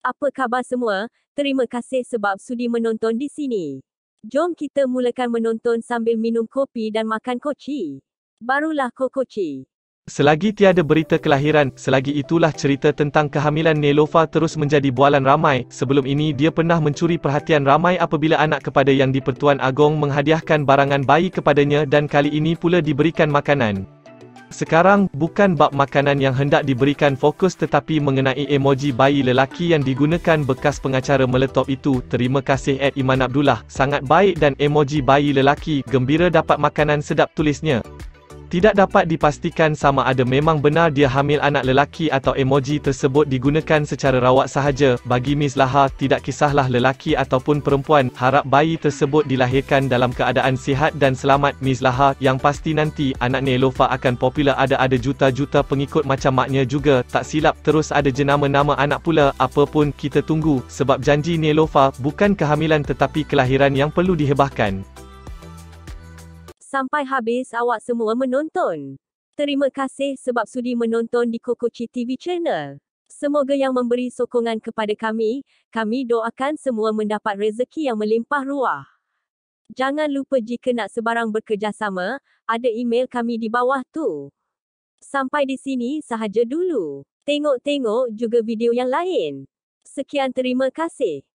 Apa khabar semua? Terima kasih sebab sudi menonton di sini. Jom kita mulakan menonton sambil minum kopi dan makan koci. Barulah kokoci. Selagi tiada berita kelahiran, selagi itulah cerita tentang kehamilan Nelofa terus menjadi bualan ramai. Sebelum ini dia pernah mencuri perhatian ramai apabila anak kepada yang di-Pertuan Agong menghadiahkan barangan bayi kepadanya dan kali ini pula diberikan makanan. Sekarang, bukan bab makanan yang hendak diberikan fokus tetapi mengenai emoji bayi lelaki yang digunakan bekas pengacara meletop itu. Terima kasih Ed Iman Abdullah, sangat baik dan emoji bayi lelaki, gembira dapat makanan sedap tulisnya. Tidak dapat dipastikan sama ada memang benar dia hamil anak lelaki atau emoji tersebut digunakan secara rawak sahaja. Bagi Miss Laha, tidak kisahlah lelaki ataupun perempuan, harap bayi tersebut dilahirkan dalam keadaan sihat dan selamat. Miss Laha, yang pasti nanti, anak Nelofa akan popular ada-ada juta-juta pengikut macam maknya juga. Tak silap, terus ada jenama nama anak pula. Apapun, kita tunggu. Sebab janji Nelofa, bukan kehamilan tetapi kelahiran yang perlu dihebahkan sampai habis awak semua menonton. Terima kasih sebab sudi menonton di Kokoci TV Channel. Semoga yang memberi sokongan kepada kami, kami doakan semua mendapat rezeki yang melimpah ruah. Jangan lupa jika nak sebarang bekerjasama, ada email kami di bawah tu. Sampai di sini sahaja dulu. Tengok-tengok juga video yang lain. Sekian terima kasih.